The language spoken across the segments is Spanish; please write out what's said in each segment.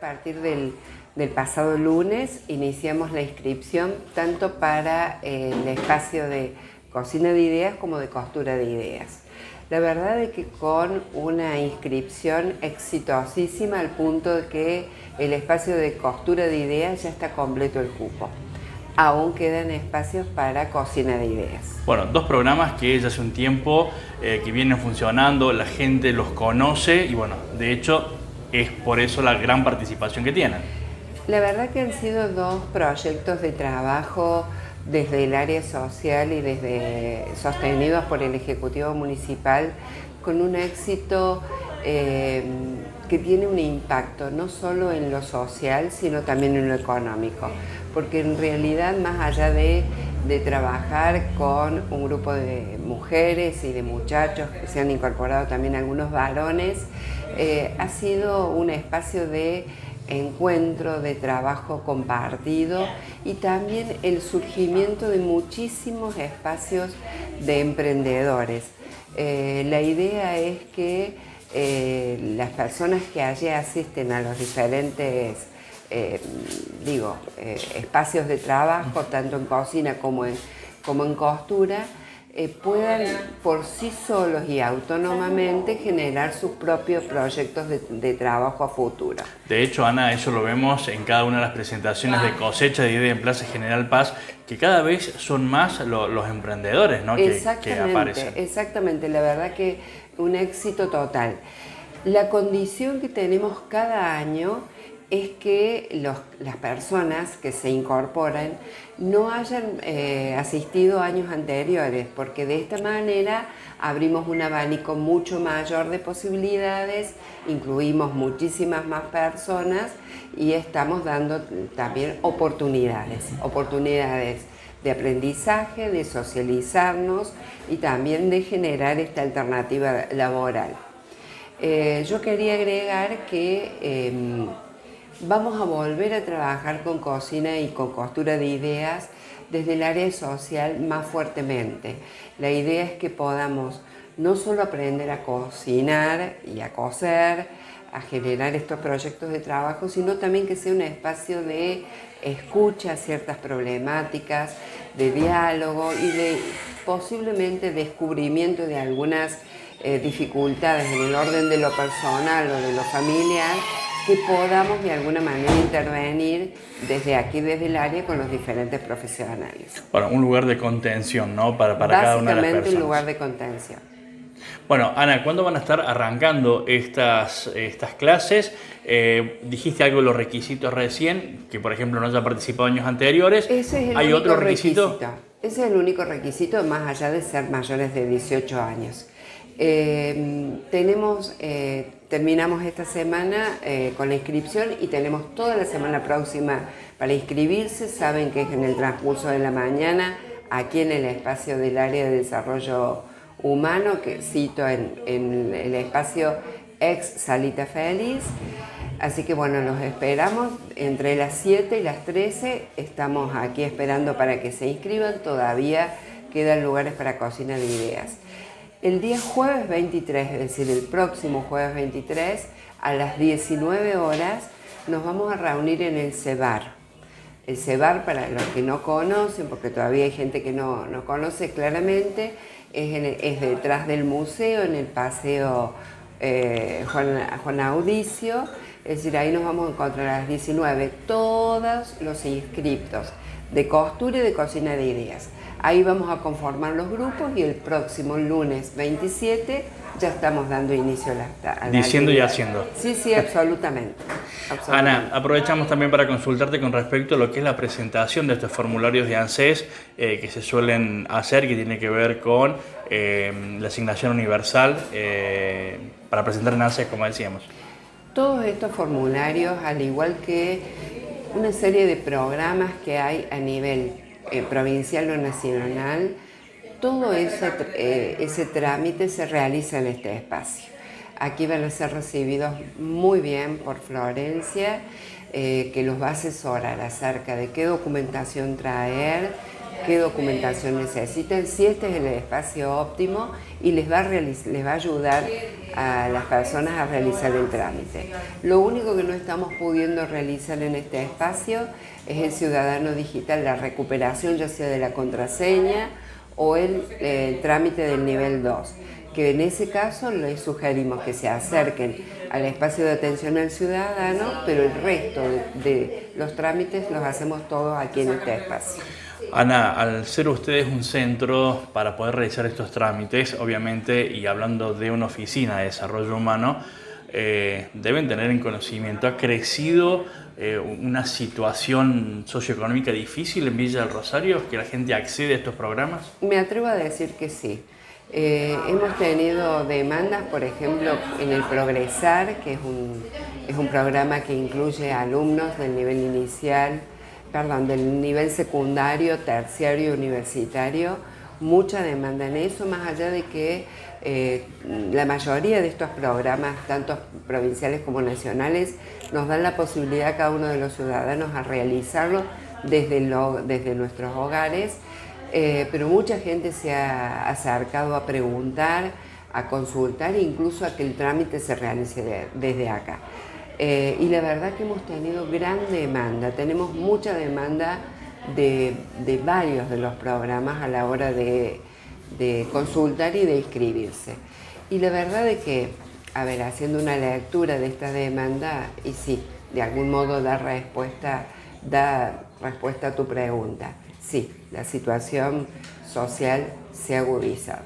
a partir del, pasado lunes iniciamos la inscripción tanto para eh, el espacio de cocina de ideas como de costura de ideas. La verdad es que con una inscripción exitosísima al punto de que el espacio de costura de ideas ya está completo el cupo. Aún quedan espacios para cocina de ideas. Bueno, dos programas que ya hace un tiempo eh, que vienen funcionando, la gente los conoce y bueno, de hecho es por eso la gran participación que tienen. La verdad que han sido dos proyectos de trabajo desde el área social y desde sostenidos por el Ejecutivo Municipal con un éxito eh, que tiene un impacto no solo en lo social, sino también en lo económico. Porque en realidad, más allá de, trabajar con un grupo de mujeres y de muchachos, que se han incorporado también algunos varones, eh, ha sido un espacio de encuentro, de trabajo compartido y también el surgimiento de muchísimos espacios de emprendedores. Eh, la idea es que eh, las personas que allí asisten a los diferentes eh, digo, espacios de trabajo, tanto en cocina como como en costura, eh, puedan por sí solos y autónomamente generar sus propios proyectos de, trabajo a futuro. De hecho, Ana, eso lo vemos en cada una de las presentaciones de cosecha de idea en Plaza General Paz, que cada vez son más los emprendedores ¿no? que, que aparecen. Exactamente, la verdad que un éxito total. La condición que tenemos cada año es que las personas que se incorporan no hayan eh, asistido años anteriores, porque de esta manera abrimos un abanico mucho mayor de posibilidades, incluimos muchísimas más personas y estamos dando también oportunidades, oportunidades de aprendizaje, de socializarnos y también de generar esta alternativa laboral. Eh, yo quería agregar que em, Vamos a volver a trabajar con cocina y con costura de ideas desde el área social más fuertemente. La idea es que podamos no solo aprender a cocinar y a coser, a generar estos proyectos de trabajo, sino también que sea un espacio de escucha ciertas problemáticas, de diálogo y de posiblemente descubrimiento de algunas eh, dificultades en el orden de lo personal o de lo familiar que podamos de alguna manera intervenir desde aquí, desde el área, con los diferentes profesionales. Bueno, un lugar de contención, ¿no? Para, para cada una de las personas. Básicamente un lugar de contención. Bueno, Ana, ¿cuándo van a estar arrancando estas, estas clases? Eh, dijiste algo de los requisitos recién, que por ejemplo no haya participado años anteriores. Ese es el ¿Hay otro requisito? Ese es el único requisito, más allá de ser mayores de 18 años. Eh, tenemos, eh, terminamos esta semana eh, con la inscripción y tenemos toda la semana próxima para inscribirse. Saben que es en el transcurso de la mañana, aquí en el espacio del área de desarrollo humano, que cito en, el espacio ex Salita Feliz. Así que bueno, los esperamos entre las 7 y las 13. Estamos aquí esperando para que se inscriban. Todavía quedan lugares para cocina de ideas. El día jueves 23, es decir, el próximo jueves 23, a las 19 horas, nos vamos a reunir en el CEBAR. El CEBAR, para los que no conocen, porque todavía hay gente que no, conoce claramente, es, detrás del museo, en el paseo eh, Juan, Juan Audicio. Es decir, ahí nos vamos a encontrar a las 19 todos los inscriptos de costura y de cocina de ideas. Ahí vamos a conformar los grupos y el próximo lunes 27 ya estamos dando inicio a la, Diciendo y haciendo. Sí, sí, absolutamente, Ana, aprovechamos también para consultarte con respecto a lo que es la presentación de estos formularios de ANSES eh, que se suelen hacer, que tiene que ver con eh, la asignación universal eh, para presentar en ANSES, como decíamos. Todos estos formularios, al igual que una serie de programas que hay a nivel eh, provincial o nacional, todo ese, eh, ese trámite se realiza en este espacio. Aquí van a ser recibidos muy bien por Florencia, eh, que los va a asesorar acerca de qué documentación traer, qué documentación necesitan, si este es el espacio óptimo y les va, a les va a ayudar a las personas a realizar el trámite. Lo único que no estamos pudiendo realizar en este espacio es el ciudadano digital, la recuperación ya sea de la contraseña o el, eh, trámite del nivel 2 que en ese caso les sugerimos que se acerquen al espacio de atención al ciudadano, pero el resto de los trámites los hacemos todos aquí en este espacio. Ana, al ser ustedes un centro para poder realizar estos trámites, obviamente, y hablando de una oficina de desarrollo humano, eh, deben tener en conocimiento, ¿ha crecido eh, una situación socioeconómica difícil en Villa del Rosario, que la gente accede a estos programas? Me atrevo a decir que sí. Eh, hemos tenido demandas, por ejemplo, en el Progresar, que es un, es un programa que incluye alumnos del nivel inicial, perdón, del nivel secundario, terciario y universitario, mucha demanda en eso, más allá de que eh, la mayoría de estos programas, tanto provinciales como nacionales, nos dan la posibilidad a cada uno de los ciudadanos a realizarlo desde, nuestros hogares, eh, pero mucha gente se ha acercado a preguntar, a consultar e incluso a que el trámite se realice desde acá. Eh, y la verdad que hemos tenido gran demanda, tenemos mucha demanda de, varios de los programas a la hora de, consultar y de inscribirse. Y la verdad es que, a ver, haciendo una lectura de esta demanda, y sí, de algún modo da respuesta, da respuesta a tu pregunta. Sí, la situación social se agudiza.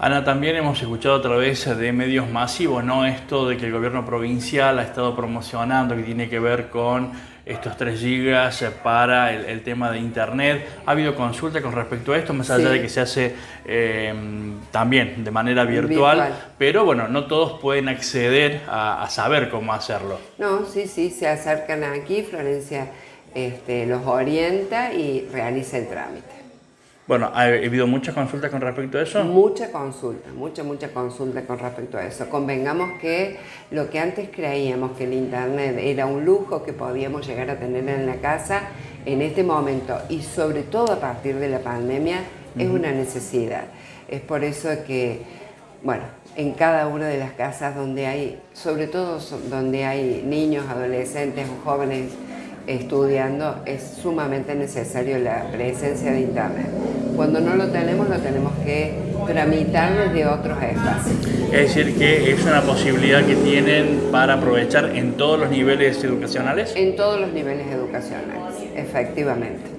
Ana, también hemos escuchado a través de medios masivos, ¿no? Esto de que el gobierno provincial ha estado promocionando, que tiene que ver con estos 3 gigas para el, tema de internet. ¿Ha habido consulta con respecto a esto, más allá de que se hace em, también de manera virtual, Pero bueno, no todos pueden acceder a, saber cómo hacerlo. No, sí, sí, se acercan aquí, Florencia este, los orienta y realiza el trámite. Bueno, ¿ha habido muchas consultas con respecto a eso? Mucha consulta, mucha, mucha consulta con respecto a eso. Convengamos que lo que antes creíamos que el Internet era un lujo que podíamos llegar a tener en la casa, en este momento y sobre todo a partir de la pandemia, es una necesidad. Es por eso que, bueno, en cada una de las casas donde hay, sobre todo donde hay niños, adolescentes o jóvenes estudiando, es sumamente necesario la presencia de Internet. Cuando no lo tenemos, lo tenemos que tramitar desde otros espacios. Es decir, que es una posibilidad que tienen para aprovechar en todos los niveles educacionales. En todos los niveles educacionales, efectivamente.